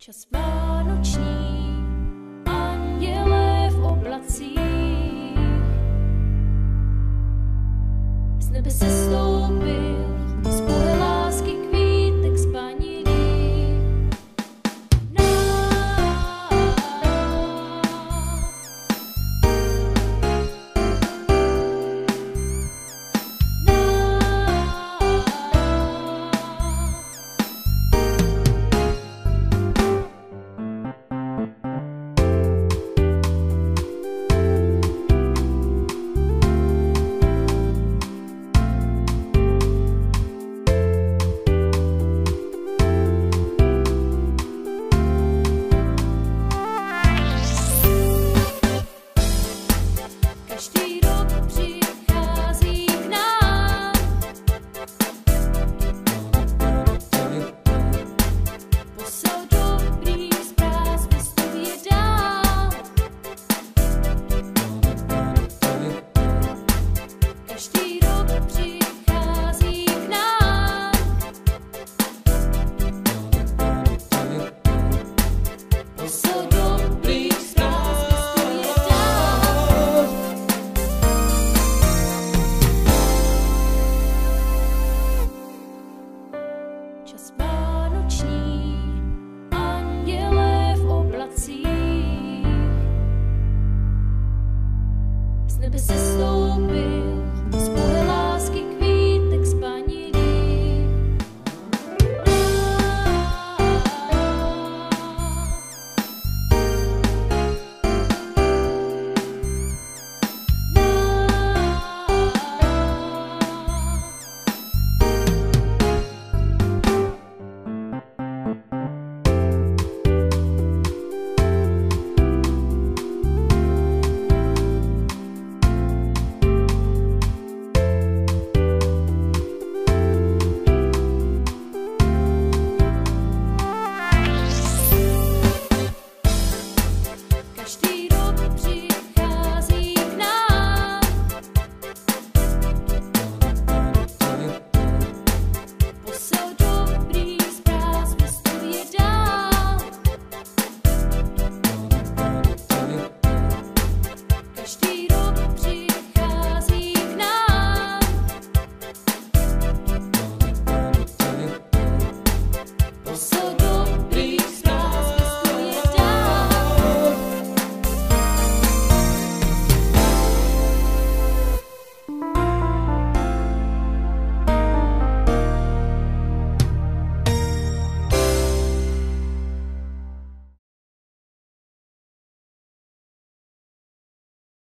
Čas vánoční, up to you.